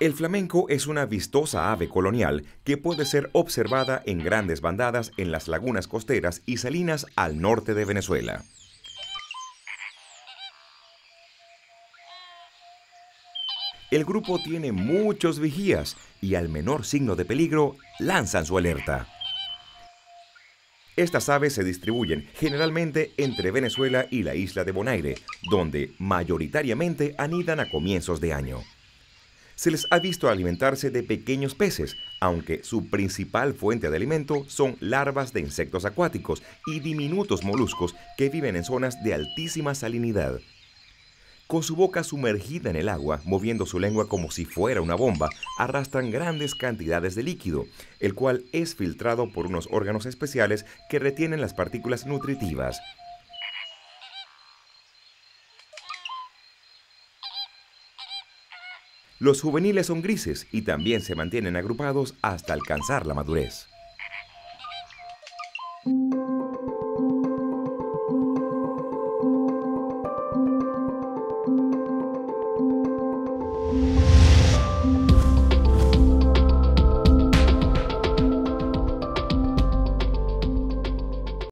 El flamenco es una vistosa ave colonial que puede ser observada en grandes bandadas en las lagunas costeras y salinas al norte de Venezuela. El grupo tiene muchos vigías y al menor signo de peligro lanzan su alerta. Estas aves se distribuyen generalmente entre Venezuela y la isla de Bonaire, donde mayoritariamente anidan a comienzos de año se les ha visto alimentarse de pequeños peces, aunque su principal fuente de alimento son larvas de insectos acuáticos y diminutos moluscos que viven en zonas de altísima salinidad. Con su boca sumergida en el agua, moviendo su lengua como si fuera una bomba, arrastran grandes cantidades de líquido, el cual es filtrado por unos órganos especiales que retienen las partículas nutritivas. Los juveniles son grises y también se mantienen agrupados hasta alcanzar la madurez.